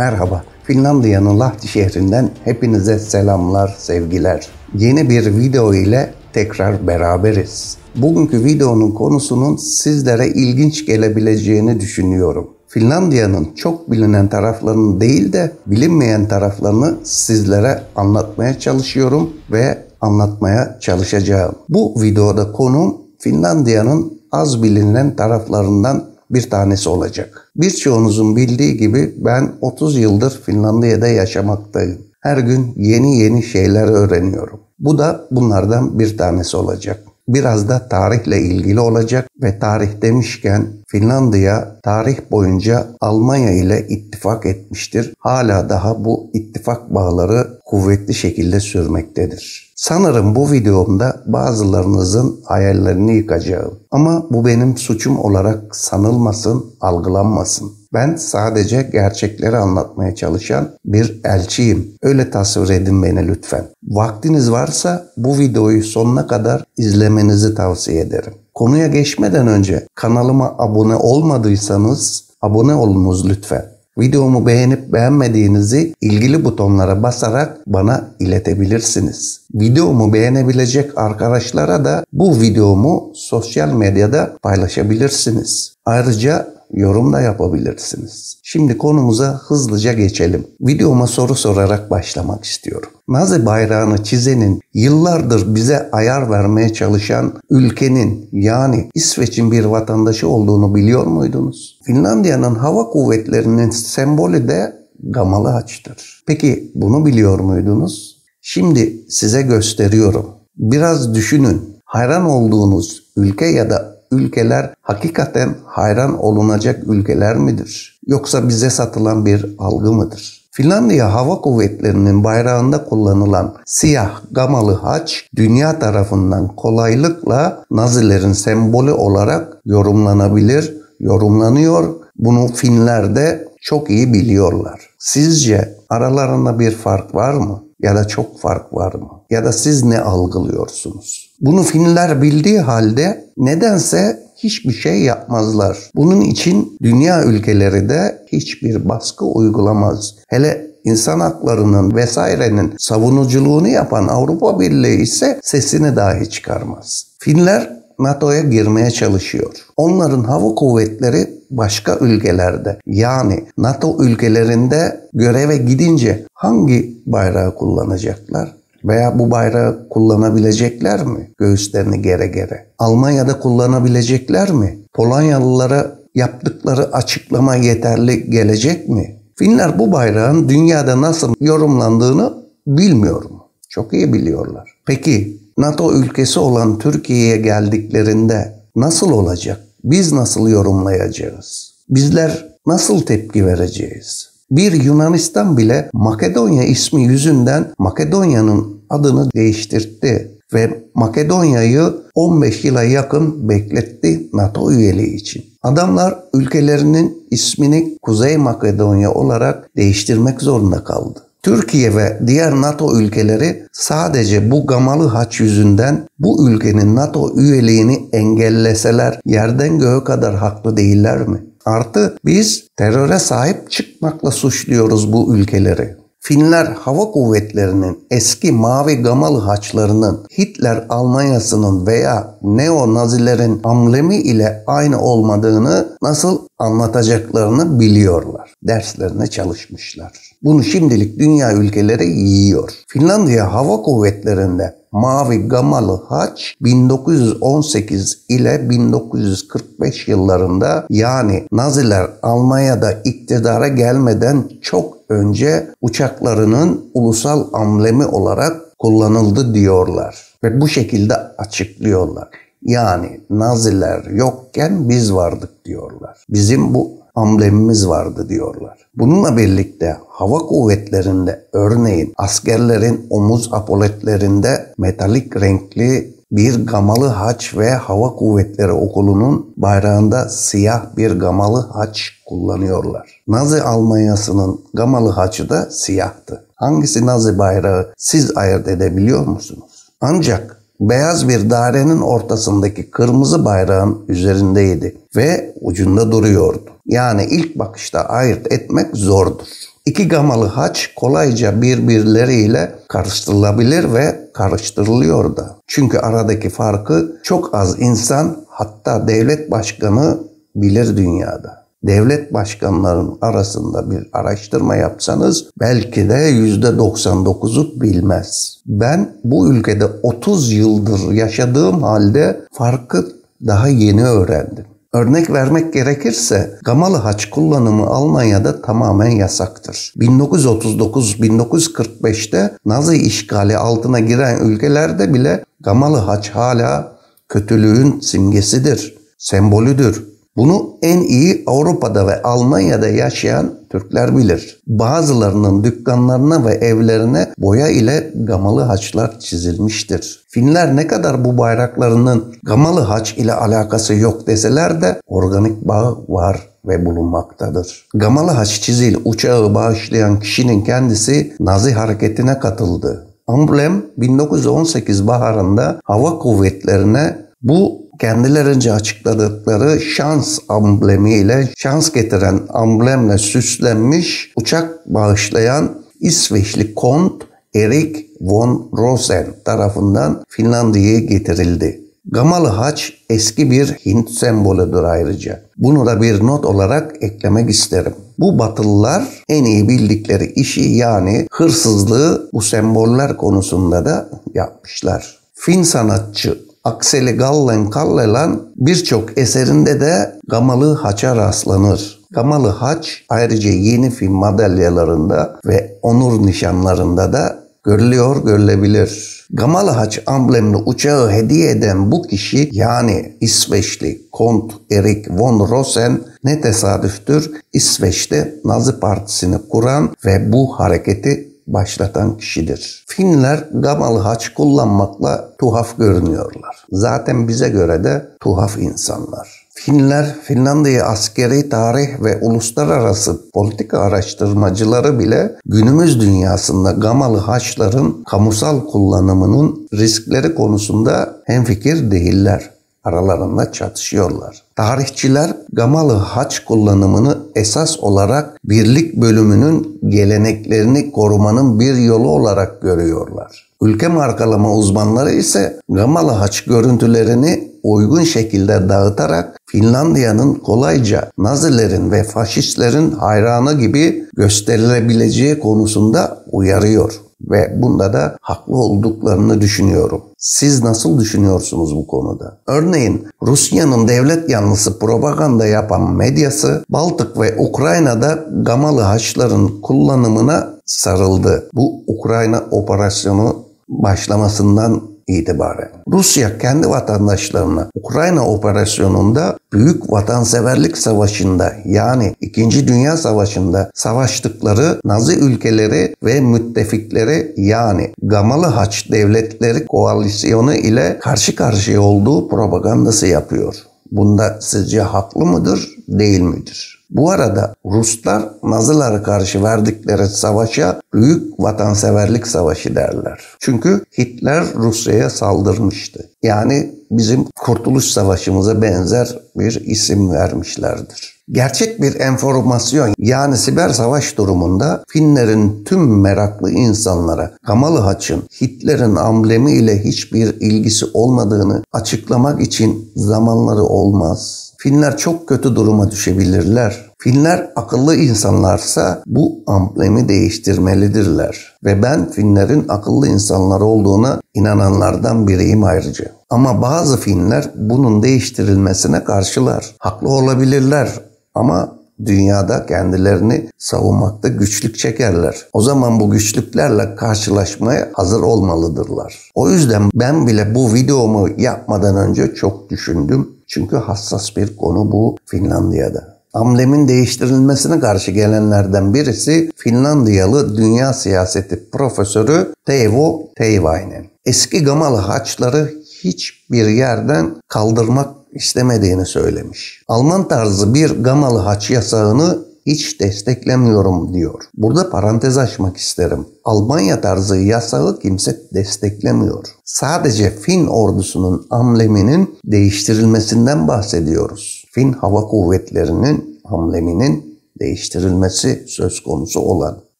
Merhaba, Finlandiya'nın Lahti şehrinden hepinize selamlar, sevgiler. Yeni bir video ile tekrar beraberiz. Bugünkü videonun konusunun sizlere ilginç gelebileceğini düşünüyorum. Finlandiya'nın çok bilinen taraflarını değil de bilinmeyen taraflarını sizlere anlatmaya çalışıyorum ve anlatmaya çalışacağım. Bu videoda konum Finlandiya'nın az bilinen taraflarından bir tanesi olacak. Birçoğunuzun bildiği gibi ben 30 yıldır Finlandiya'da yaşamaktayım. Her gün yeni yeni şeyler öğreniyorum. Bu da bunlardan bir tanesi olacak. Biraz da tarihle ilgili olacak ve tarih demişken Finlandiya tarih boyunca Almanya ile ittifak etmiştir. Hala daha bu ittifak bağları kuvvetli şekilde sürmektedir. Sanırım bu videomda bazılarınızın hayallerini yıkacağım. Ama bu benim suçum olarak sanılmasın, algılanmasın. Ben sadece gerçekleri anlatmaya çalışan bir elçiyim. Öyle tasvir edin beni lütfen. Vaktiniz varsa bu videoyu sonuna kadar izlemenizi tavsiye ederim. Konuya geçmeden önce kanalıma abone olmadıysanız abone olunuz lütfen. Videomu beğenip beğenmediğinizi ilgili butonlara basarak bana iletebilirsiniz. Videomu beğenebilecek arkadaşlara da bu videomu sosyal medyada paylaşabilirsiniz. Ayrıca yorum da yapabilirsiniz. Şimdi konumuza hızlıca geçelim. Videoma soru sorarak başlamak istiyorum. Nazi bayrağını çizenin yıllardır bize ayar vermeye çalışan ülkenin yani İsveç'in bir vatandaşı olduğunu biliyor muydunuz? Finlandiya'nın hava kuvvetlerinin sembolü de gamalı haçtır. Peki bunu biliyor muydunuz? Şimdi size gösteriyorum. Biraz düşünün. Hayran olduğunuz ülke ya da ülkeler hakikaten hayran olunacak ülkeler midir? Yoksa bize satılan bir algı mıdır? Finlandiya Hava Kuvvetleri'nin bayrağında kullanılan siyah gamalı haç dünya tarafından kolaylıkla Nazilerin sembolü olarak yorumlanabilir, yorumlanıyor. Bunu Finler de çok iyi biliyorlar. Sizce aralarında bir fark var mı? Ya da çok fark var mı? Ya da siz ne algılıyorsunuz? Bunu Finler bildiği halde nedense hiçbir şey yapmazlar. Bunun için dünya ülkeleri de hiçbir baskı uygulamaz. Hele insan haklarının vesairenin savunuculuğunu yapan Avrupa Birliği ise sesini dahi çıkarmaz. Finler NATO'ya girmeye çalışıyor. Onların hava kuvvetleri başka ülkelerde yani NATO ülkelerinde göreve gidince hangi bayrağı kullanacaklar? Veya bu bayrağı kullanabilecekler mi? Göğüslerini gere gere. Almanya'da kullanabilecekler mi? Polonyalılara yaptıkları açıklama yeterli gelecek mi? Finler bu bayrağın dünyada nasıl yorumlandığını bilmiyor mu? Çok iyi biliyorlar. Peki NATO ülkesi olan Türkiye'ye geldiklerinde nasıl olacak? Biz nasıl yorumlayacağız? Bizler nasıl tepki vereceğiz? Bir Yunanistan bile Makedonya ismi yüzünden Makedonya'nın adını değiştirdi ve Makedonya'yı 15 yıla yakın bekletti NATO üyeliği için. Adamlar ülkelerinin ismini Kuzey Makedonya olarak değiştirmek zorunda kaldı. Türkiye ve diğer NATO ülkeleri sadece bu gamalı haç yüzünden bu ülkenin NATO üyeliğini engelleseler yerden göğe kadar haklı değiller mi? Artı biz teröre sahip çıkmakla suçluyoruz bu ülkeleri. Finler hava kuvvetlerinin eski mavi gamalı haçlarının Hitler Almanyası'nın veya neo-nazilerin amblemi ile aynı olmadığını nasıl anlatacaklarını biliyorlar. Derslerine çalışmışlar. Bunu şimdilik dünya ülkeleri yiyor. Finlandiya Hava Kuvvetleri'nde mavi gamalı haç 1918 ile 1945 yıllarında yani Naziler Almanya'da iktidara gelmeden çok önce uçaklarının ulusal amblemi olarak kullanıldı diyorlar ve bu şekilde açıklıyorlar. Yani Naziler yokken biz vardık diyorlar. Bizim bu amblemimiz vardı diyorlar. Bununla birlikte hava kuvvetlerinde örneğin askerlerin omuz apoletlerinde metalik renkli bir gamalı haç ve hava kuvvetleri okulunun bayrağında siyah bir gamalı haç kullanıyorlar. Nazi Almanyası'nın gamalı haçı da siyahtı. Hangisi Nazi bayrağı siz ayırt edebiliyor musunuz? Ancak beyaz bir dairenin ortasındaki kırmızı bayrağın üzerindeydi ve ucunda duruyordu. Yani ilk bakışta ayırt etmek zordur. İki gamalı haç kolayca birbirleriyle karıştırılabilir ve karıştırılıyor da. Çünkü aradaki farkı çok az insan hatta devlet başkanı bilir dünyada. Devlet başkanlarının arasında bir araştırma yapsanız belki de %99'u bilmez. Ben bu ülkede 30 yıldır yaşadığım halde farkı daha yeni öğrendim. Örnek vermek gerekirse gamalı haç kullanımı Almanya'da tamamen yasaktır. 1939-1945'te Nazi işgali altına giren ülkelerde bile gamalı haç hala kötülüğün simgesidir, sembolüdür. Bunu en iyi Avrupa'da ve Almanya'da yaşayan Türkler bilir. Bazılarının dükkanlarına ve evlerine boya ile gamalı haçlar çizilmiştir. Finler ne kadar bu bayraklarının gamalı haç ile alakası yok deseler de organik bağ var ve bulunmaktadır. Gamalı haç çizil uçağı bağışlayan kişinin kendisi Nazi hareketine katıldı. Amblem 1918 baharında hava kuvvetlerine bu kendilerince açıkladıkları şans amblemiyle, şans getiren amblemle süslenmiş uçak bağışlayan İsveçli kont Erik von Rosen tarafından Finlandiya'ya getirildi. Gamalı haç eski bir Hint sembolüdür ayrıca. Bunu da bir not olarak eklemek isterim. Bu batılılar en iyi bildikleri işi yani hırsızlığı bu semboller konusunda da yapmışlar. Fin sanatçı Akseli Gallen Kallelan birçok eserinde de Gamalı Haç'a rastlanır. Gamalı Haç ayrıca yeni film madalyalarında ve onur nişanlarında da görülüyor görülebilir. Gamalı Haç amblemli uçağı hediye eden bu kişi yani İsveçli Kont Erik von Rosen ne tesadüftür İsveç'te Nazi Partisi'ni kuran ve bu hareketi başlatan kişidir. Finler gamalı haç kullanmakla tuhaf görünüyorlar. Zaten bize göre de tuhaf insanlar. Finler, Finlandiya askeri tarih ve uluslararası politika araştırmacıları bile günümüz dünyasında gamalı haçların kamusal kullanımının riskleri konusunda hemfikir değiller aralarında çatışıyorlar. Tarihçiler Gamalı haç kullanımını esas olarak birlik bölümünün geleneklerini korumanın bir yolu olarak görüyorlar. Ülke markalama uzmanları ise Gamalı haç görüntülerini uygun şekilde dağıtarak Finlandiya'nın kolayca Nazilerin ve faşistlerin hayranı gibi gösterilebileceği konusunda uyarıyor ve bunda da haklı olduklarını düşünüyorum. Siz nasıl düşünüyorsunuz bu konuda? Örneğin Rusya'nın devlet yanlısı propaganda yapan medyası Baltık ve Ukrayna'da Gamalı haçların kullanımına sarıldı. Bu Ukrayna operasyonu başlamasından itibaren. Rusya kendi vatandaşlarına Ukrayna operasyonunda büyük vatanseverlik savaşında yani 2. Dünya Savaşı'nda savaştıkları Nazi ülkeleri ve müttefikleri yani Gamalı Haç devletleri koalisyonu ile karşı karşıya olduğu propagandası yapıyor. Bunda sizce haklı mıdır, değil midir? Bu arada Ruslar Nazilara karşı verdikleri savaşa büyük vatanseverlik savaşı derler. Çünkü Hitler Rusya'ya saldırmıştı. Yani bizim Kurtuluş Savaşımıza benzer bir isim vermişlerdir. Gerçek bir enformasyon yani siber savaş durumunda Finlerin tüm meraklı insanlara Kamalı Haç'ın Hitler'in amblemi ile hiçbir ilgisi olmadığını açıklamak için zamanları olmaz. Finler çok kötü duruma düşebilirler. Finler akıllı insanlarsa bu amblemi değiştirmelidirler. Ve ben Finlerin akıllı insanlar olduğuna inananlardan biriyim ayrıca. Ama bazı Finler bunun değiştirilmesine karşılar. Haklı olabilirler ama dünyada kendilerini savunmakta güçlük çekerler. O zaman bu güçlüklerle karşılaşmaya hazır olmalıdırlar. O yüzden ben bile bu videomu yapmadan önce çok düşündüm çünkü hassas bir konu bu Finlandiya'da. Amblemin değiştirilmesine karşı gelenlerden birisi Finlandiyalı dünya siyaseti profesörü Teivo Teivainen. Eski Gamalı haçları hiçbir yerden kaldırmak istemediğini söylemiş. Alman tarzı bir Gamalı haç yasağını hiç desteklemiyorum diyor. Burada parantez açmak isterim. Almanya tarzı yasağı kimse desteklemiyor. Sadece Fin ordusunun ambleminin değiştirilmesinden bahsediyoruz. Fin Hava Kuvvetleri'nin ambleminin değiştirilmesi söz konusu olan.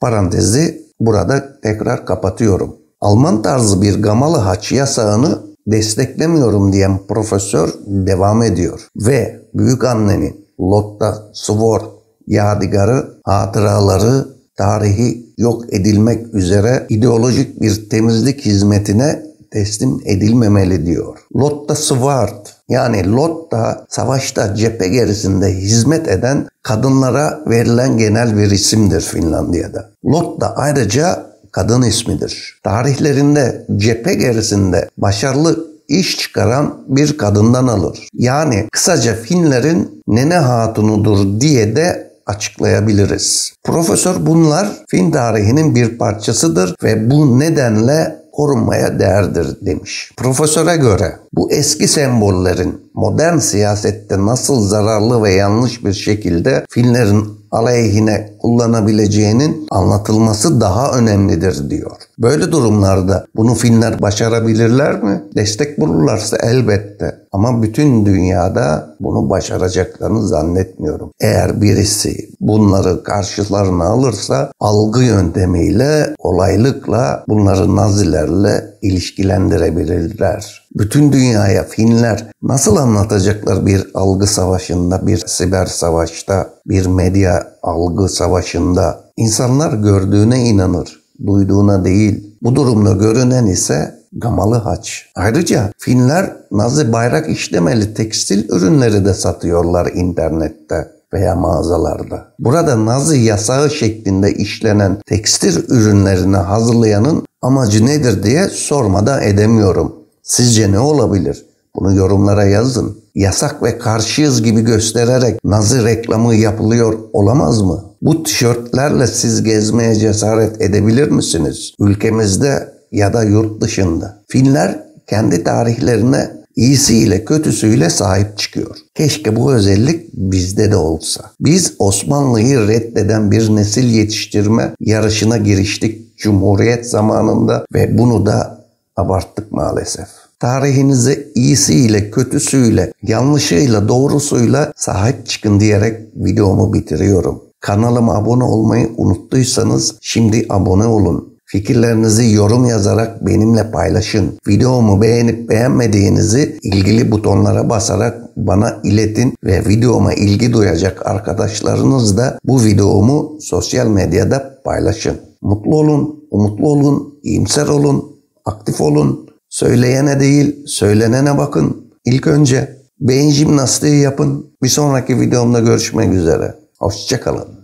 Parantezi burada tekrar kapatıyorum. Alman tarzı bir gamalı haç yasağını desteklemiyorum diyen profesör devam ediyor. Ve büyük annenin Lotta Sword yadigarı, hatıraları, tarihi yok edilmek üzere ideolojik bir temizlik hizmetine teslim edilmemeli diyor. Lotta Sword yani Lotta savaşta cephe gerisinde hizmet eden kadınlara verilen genel bir isimdir Finlandiya'da. Lotta ayrıca kadın ismidir. Tarihlerinde cephe gerisinde başarılı iş çıkaran bir kadından alır. Yani kısaca Finlerin nene hatunudur diye de açıklayabiliriz. Profesör bunlar Fin tarihinin bir parçasıdır ve bu nedenle korunmaya değerdir demiş. Profesöre göre bu eski sembollerin modern siyasette nasıl zararlı ve yanlış bir şekilde Finlerin aleyhine kullanabileceğinin anlatılması daha önemlidir diyor. Böyle durumlarda bunu Finler başarabilirler mi? Destek bulurlarsa elbette. Ama bütün dünyada bunu başaracaklarını zannetmiyorum. Eğer birisi bunları karşılarına alırsa algı yöntemiyle kolaylıkla bunları Nazilerle ilişkilendirebilirler. Bütün dünyaya Finler nasıl anlatacaklar bir algı savaşında, bir siber savaşta, bir medya algı savaşında? İnsanlar gördüğüne inanır, duyduğuna değil. Bu durumda görünen ise gamalı haç. Ayrıca Finler Nazi bayrak işlemeli tekstil ürünleri de satıyorlar internette veya mağazalarda. Burada Nazi yasağı şeklinde işlenen tekstil ürünlerini hazırlayanın amacı nedir diye sormadan edemiyorum. Sizce ne olabilir? Bunu yorumlara yazın. Yasak ve karşıyız gibi göstererek Nazi reklamı yapılıyor olamaz mı? Bu tişörtlerle siz gezmeye cesaret edebilir misiniz? Ülkemizde ya da yurt dışında. Finler kendi tarihlerine iyisiyle kötüsüyle sahip çıkıyor. Keşke bu özellik bizde de olsa. Biz Osmanlı'yı reddeden bir nesil yetiştirme yarışına giriştik Cumhuriyet zamanında ve bunu da abarttık maalesef. Tarihinize iyisiyle, kötüsüyle, yanlışıyla, doğrusuyla sahip çıkın diyerek videomu bitiriyorum. Kanalıma abone olmayı unuttuysanız şimdi abone olun. Fikirlerinizi yorum yazarak benimle paylaşın. Videomu beğenip beğenmediğinizi ilgili butonlara basarak bana iletin ve videoma ilgi duyacak arkadaşlarınız da bu videomu sosyal medyada paylaşın. Mutlu olun, umutlu olun, iyimser olun, aktif olun. Söyleyene değil, söylenene bakın. İlk önce beyin jimnastiği yapın. Bir sonraki videomda görüşmek üzere. Hoşçakalın.